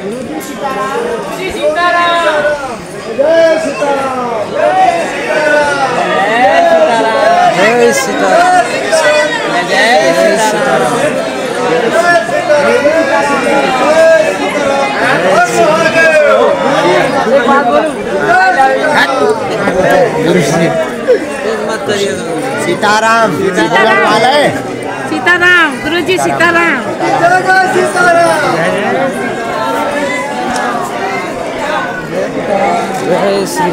जय सीताराम जय सीताराम। सीताराम सीताराम सीताराम। गुरु जी Sitaram. Jai Sri